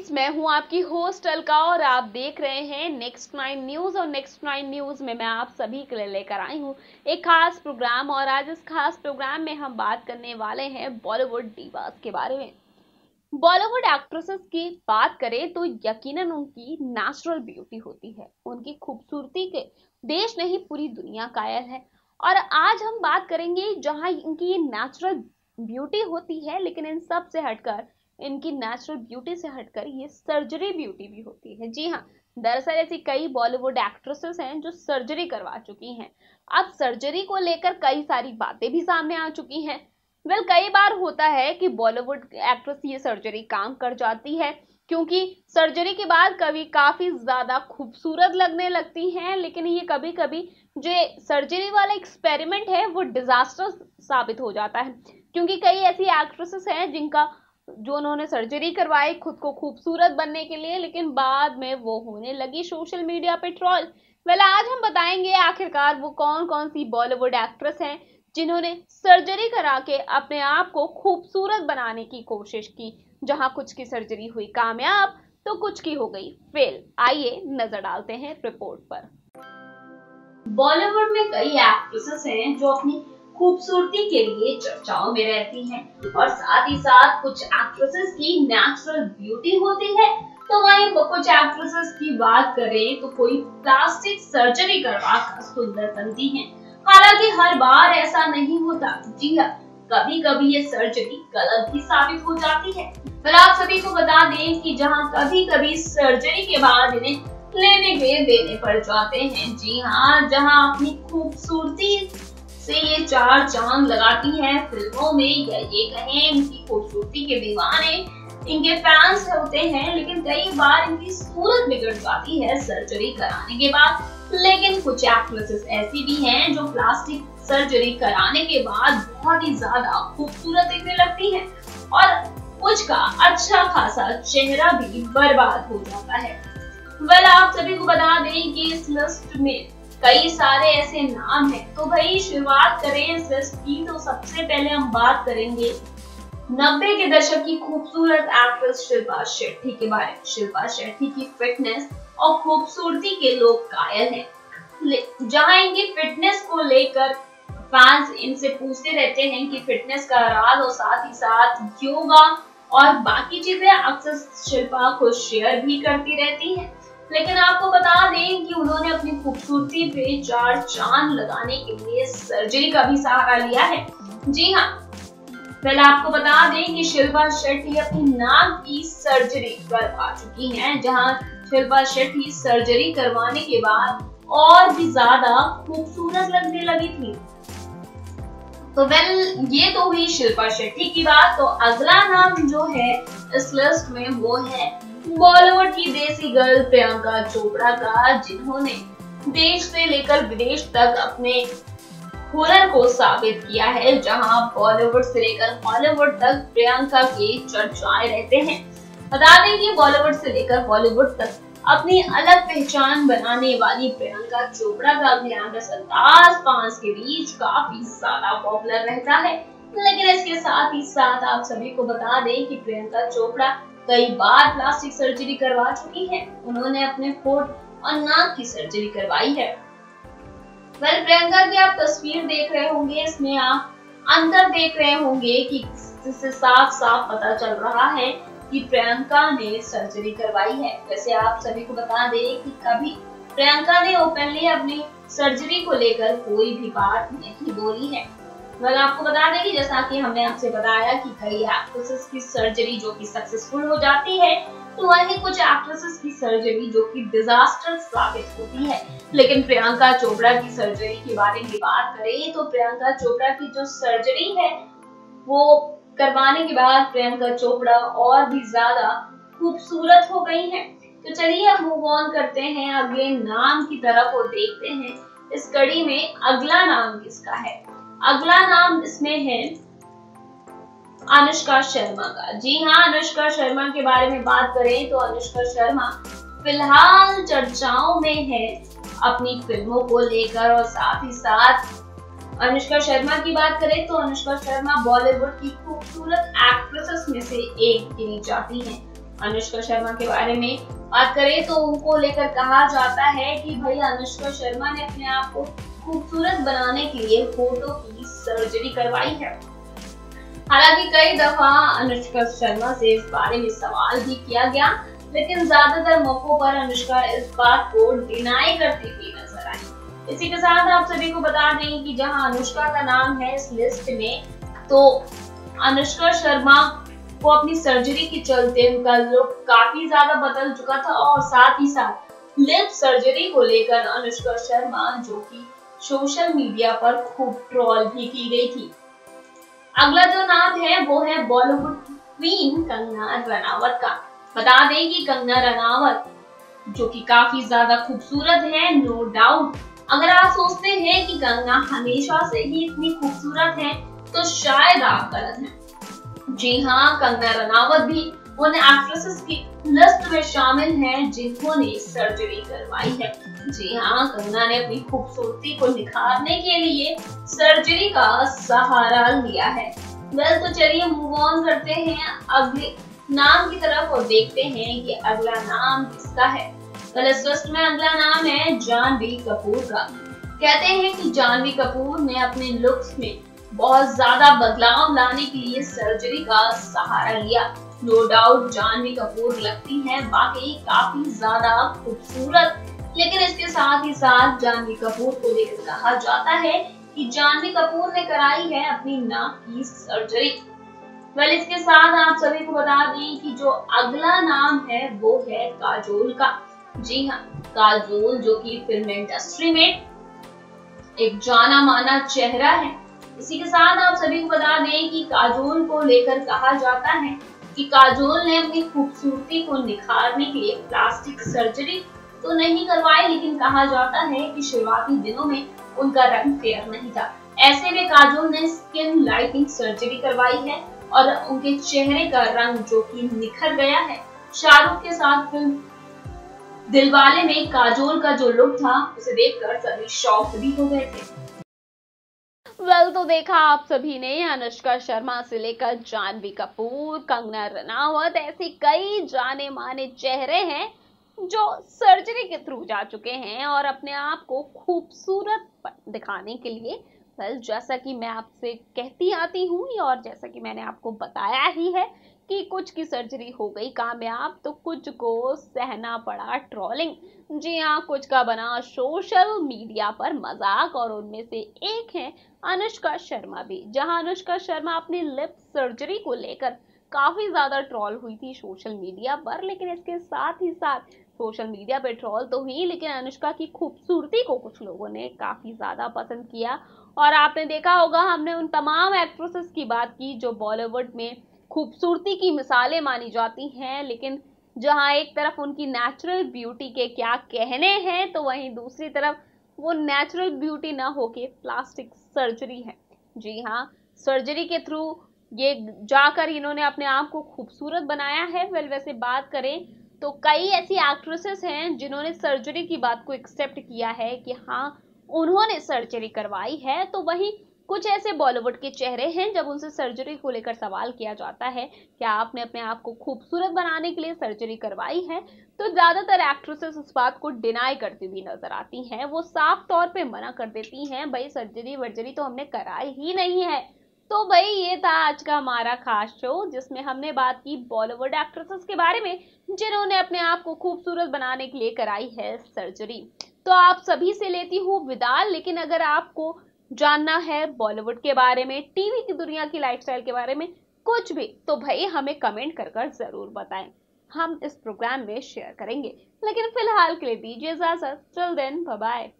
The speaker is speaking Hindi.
फ्रेंड्स, मैं हूँ आपकी होस्ट अलका और आप देख रहे हैं नेक्स्ट नाइन न्यूज़ और नेक्स्ट नाइन न्यूज़ में मैं आप सभी के लिए लेकर आई हूँ एक खास प्रोग्राम और आज इस खास प्रोग्राम में हम बात करने वाले हैं बॉलीवुड डीवास के बारे में। बॉलीवुड एक्ट्रेसेस की बात करें तो यकीनन उनकी नेचुरल ब्यूटी होती है। उनकी खूबसूरती के देश नहीं पूरी दुनिया कायल है। और आज हम बात करेंगे जहाँ इनकी नेचुरल ब्यूटी होती है, लेकिन इन सबसे हटकर इनकी नेचुरल ब्यूटी से हटकर ये सर्जरी ब्यूटी भी होती है। जी हाँ दरअसल ऐसी कई बॉलीवुड एक्ट्रेसेस हैं जो सर्जरी करवा चुकी हैं। अब सर्जरी को लेकर कई सारी बातें भी सामने आ चुकी हैं। वेल कई बार होता है कि बॉलीवुड एक्ट्रेस ये सर्जरी काम कर जाती है, क्योंकि सर्जरी के बाद कभी काफ़ी ज़्यादा खूबसूरत लगने लगती हैं, लेकिन ये कभी कभी जो सर्जरी वाला एक्सपेरिमेंट है, वो डिजास्टर साबित हो जाता है। क्योंकि कई ऐसी एक्ट्रेसेस हैं जिनका जो उन्होंने सर्जरी करवाई खुद को खूबसूरत बनने के लिए, लेकिन बाद में वो होने लगी सोशल मीडिया पे ट्रॉल वेल आज हम बताएँगे आखिरकार वो कौन कौन सी बॉलीवुड एक्ट्रेस हैं जिन्होंने सर्जरी करा के अपने आप को खूबसूरत बनाने की कोशिश की। जहाँ कुछ की सर्जरी हुई कामयाब तो कुछ की हो गई फेल आइए नज़र डालते हैं रिपोर्ट पर। बॉलीवुड में कई एक्ट्रेसेस हैं जो अपनी खूबसूरती के लिए चर्चाओं में रहती हैं और साथ ही साथ कुछ एक्ट्रेसेस की नेचुरल ब्यूटी होती है। तो वहीं कुछ एक्ट्रेसेस की बात करें तो कोई प्लास्टिक सर्जरी करवा कर सुंदर बनती हैं। हालाँकि हर बार ऐसा नहीं होता जी हाँ कभी कभी ये सर्जरी गलत भी साबित हो जाती है। पर आप सभी को बता दें कि जहाँ कभी कभी सर्जरी के बाद इन्हें लेने के देने पड़ जाते हैं, जी हाँ जहाँ अपनी खूबसूरती से ये चार चाँद लगाती हैं फ़िल्मों में या ये कहें, इनकी खूबसूरती के दीवाने। इनके फैंस होते हैं, लेकिन कई बार इनकी सूरत बिगड़ जाती है सर्जरी कराने के बाद। लेकिन कुछ एक्ट्रेसेस ऐसी भी हैं जो प्लास्टिक सर्जरी कराने के बाद बहुत ही ज़्यादा खूबसूरत दिखने लगती हैं। और कुछ का अच्छा खासा चेहरा भी बर्बाद हो जाता है। वेल आप सभी को बता दें कि इस लिस्ट में कई सारे ऐसे नाम हैं। तो भाई, शुरुआत करें इस लिस्ट की तो सबसे पहले हम बात करेंगे नब्बे के दशक की खूबसूरत एक्ट्रेस शिल्पा शेट्टी के बारे में। शिल्पा शेट्टी की फिटनेस और खूबसूरती के लोग कायल हैं। जहाँ इनकी फिटनेस को लेकर फैंस इनसे पूछते रहते हैं कि फिटनेस का राज और साथ ही साथ योगा और बाकी चीज़ें अक्सर शिल्पा को शेयर भी करती रहती हैं। लेकिन आपको बता दें कि उन्होंने अपनी खूबसूरती पे चार चाँद लगाने के लिए सर्जरी का भी सहारा लिया है। जी हाँ पहले आपको बता दें कि शिल्पा शेट्टी अपनी नाक की सर्जरी करवा चुकी हैं, जहाँ शिल्पा शेट्टी सर्जरी करवाने के बाद और भी ज़्यादा खूबसूरत लगने लगी थी। तो वेल ये तो हुई शिल्पा शेट्टी की बात। तो अगला नाम जो है इस लिस्ट में वो है बॉलीवुड की देसी गर्ल प्रियंका चोपड़ा का, जिन्होंने देश से लेकर विदेश तक अपने हुनर को साबित किया है, जहाँ बॉलीवुड से लेकर हॉलीवुड तक प्रियंका के चर्चाएँ रहते हैं। बता दें कि बॉलीवुड से लेकर बॉलीवुड तक अपनी अलग पहचान बनाने वाली प्रियंका चोपड़ा का अभियान आस पास के बीच काफ़ी ज़्यादा पॉपुलर रहता है। लेकिन इसके साथ ही साथ आप सभी को बता दें कि प्रियंका चोपड़ा कई बार प्लास्टिक सर्जरी करवा चुकी है। उन्होंने अपने होठ और नाक की सर्जरी करवाई है। वेल प्रियंका की आप तस्वीर देख रहे होंगे, इसमें आप अंदर देख रहे होंगे कि जिससे साफ़ साफ़ पता चल रहा है कि प्रियंका ने सर्जरी करवाई है। वैसे आप सभी को बता दें कि कभी प्रियंका ने ओपनली अपनी सर्जरी को लेकर कोई भी बात नहीं बोली है। वेल आपको बता दें कि जैसा कि हमने आपसे बताया कि कई एक्ट्रेसेस की सर्जरी जो कि सक्सेसफुल हो जाती है तो वही कुछ एक्ट्रेसेस की सर्जरी जो कि डिजास्टर साबित होती है। लेकिन प्रियंका चोपड़ा की सर्जरी के बारे में बात करें तो प्रियंका चोपड़ा की जो सर्जरी है, वो करवाने के बाद प्रियंका चोपड़ा और भी ज़्यादा खूबसूरत हो गई है। तो चलिए हम मूव ऑन करते हैं, अगले नाम की तरफ़ और देखते हैं। इस कड़ी में अगला नाम किसका है? अगला नाम इसमें है अनुष्का शर्मा का। जी हाँ अनुष्का शर्मा के बारे में बात करें तो अनुष्का शर्मा फ़िलहाल चर्चाओं में है अपनी फ़िल्मों को लेकर और साथ ही साथ अनुष्का शर्मा की बात करें तो अनुष्का शर्मा बॉलीवुड की खूबसूरत एक्ट्रेसेस में से एक गिनी जाती हैं। अनुष्का शर्मा के बारे में बात करें तो उनको लेकर कहा जाता है कि भाई अनुष्का शर्मा ने अपने आप को खूबसूरत बनाने के लिए फ़ोटो की सर्जरी करवाई है। हालाँकि कई दफ़ा अनुष्का शर्मा से इस बारे में सवाल भी किया गया, लेकिन ज़्यादातर मौकों पर अनुष्का इस बात को डिनाई करती हुई नज़र आई। इसी के साथ आप सभी को बता दें कि जहाँ अनुष्का का नाम है इस लिस्ट में तो अनुष्का शर्मा को अपनी सर्जरी के चलते उनका लुक काफ़ी ज़्यादा बदल चुका था और साथ ही साथ लिप सर्जरी को लेकर अनुष्का शर्मा जो कि सोशल मीडिया पर खूब ट्रोल भी की गई थी। अगला जो नाम है, वो है बॉलीवुड क्वीन कंगना रनावत का। बता दें कि कंगना रनावत जो कि काफ़ी ज़्यादा खूबसूरत है नो डाउट अगर आप सोचते हैं कि कंगना हमेशा से ही इतनी खूबसूरत है तो शायद आप गलत हैं। जी हाँ कंगना रनावत भी उन एक्ट्रेसेस की लिस्ट में शामिल हैं जिन्होंने सर्जरी करवाई है। जी हाँ कंगना ने अपनी खूबसूरती को निखारने के लिए सर्जरी का सहारा लिया है। वेल तो चलिए मूव ऑन करते हैं। अगले नाम की तरफ़ और देखते हैं कि अगला नाम किसका है। इस लिस्ट में अगला नाम है जानवी कपूर का। कहते हैं कि जानवी कपूर ने अपने लुक्स में बहुत ज़्यादा बदलाव लाने के लिए सर्जरी का सहारा लिया। नो डाउट जानवी कपूर लगती है, बाकी काफ़ी ज़्यादा खूबसूरत। लेकिन इसके साथ ही साथ जानवी कपूर को लेकर कहा जाता है कि जानवी कपूर ने कराई है अपनी नाक की सर्जरी वेल इसके साथ आप सभी को बता दें कि जो अगला नाम है, वो है काजोल का। जी हाँ काजोल जो कि फ़िल्म इंडस्ट्री में एक जाना माना चेहरा है। इसी के साथ आप सभी को बता दें कि काजोल को लेकर कहा जाता है कि काजोल ने अपनी खूबसूरती को निखारने के लिए प्लास्टिक सर्जरी तो नहीं करवाई, लेकिन कहा जाता है कि शुरुआती दिनों में उनका रंग फेयर नहीं था। ऐसे में काजोल ने स्किन लाइटिंग सर्जरी करवाई है और उनके चेहरे का रंग जो कि निखर गया है, शाहरुख के साथ फ़िल्म दिलवाले में काजोल का जो लुक था, उसे देखकर सभी शॉक भी हो गए थे। वेल well, तो देखा आप सभी ने अनुष्का शर्मा से लेकर जानवी कपूर कंगना रनावत ऐसे कई जाने माने चेहरे हैं जो सर्जरी के थ्रू जा चुके हैं और अपने आप को खूबसूरत दिखाने के लिए। वेल well, जैसा कि मैं आपसे कहती आती हूँ और जैसा कि मैंने आपको बताया ही है कि कुछ की सर्जरी हो गई कामयाब तो कुछ को सहना पड़ा ट्रोलिंग जी हाँ कुछ का बना सोशल मीडिया पर मज़ाक और उनमें से एक है अनुष्का शर्मा भी। जहाँ अनुष्का शर्मा अपनी लिप सर्जरी को लेकर काफ़ी ज़्यादा ट्रोल हुई थी सोशल मीडिया पर, लेकिन इसके साथ ही साथ सोशल मीडिया पे ट्रोल तो हुई, लेकिन अनुष्का की खूबसूरती को कुछ लोगों ने काफ़ी ज़्यादा पसंद किया। और आपने देखा होगा, हमने उन तमाम एक्ट्रेसेस की बात की जो बॉलीवुड में खूबसूरती की मिसालें मानी जाती हैं, लेकिन जहाँ एक तरफ़ उनकी नेचुरल ब्यूटी के क्या कहने हैं तो वहीं दूसरी तरफ़ वो नेचुरल ब्यूटी ना होके प्लास्टिक सर्जरी है। जी हाँ सर्जरी के थ्रू ये जाकर इन्होंने अपने आप को खूबसूरत बनाया है। वेल वैसे बात करें तो कई ऐसी एक्ट्रेसेस हैं जिन्होंने सर्जरी की बात को एक्सेप्ट किया है कि हाँ उन्होंने सर्जरी करवाई है तो वही कुछ ऐसे बॉलीवुड के चेहरे हैं जब उनसे सर्जरी को लेकर सवाल किया जाता है, क्या आपने अपने आप को खूबसूरत बनाने के लिए सर्जरी करवाई है? तो ज़्यादातर एक्ट्रेसेस इस बात को डिनाई करती हुई नज़र आती हैं, वो साफ़ तौर पे मना कर देती हैं, भाई, सर्जरी वर्जरी तो हमने कराई ही नहीं है। तो भाई, ये था आज का हमारा खास शो जिसमें हमने बात की बॉलीवुड एक्ट्रेसेस के बारे में, जिन्होंने अपने आप को खूबसूरत बनाने के लिए कराई है सर्जरी। तो आप सभी से लेती हूँ विदा, लेकिन अगर आपको जानना है बॉलीवुड के बारे में, टीवी की दुनिया की लाइफस्टाइल के बारे में, कुछ भी तो भाई हमें कमेंट कर कर ज़रूर बताएँ। हम इस प्रोग्राम में शेयर करेंगे। लेकिन फ़िलहाल के लिए दीजिए इजाज़त। चल देन बाय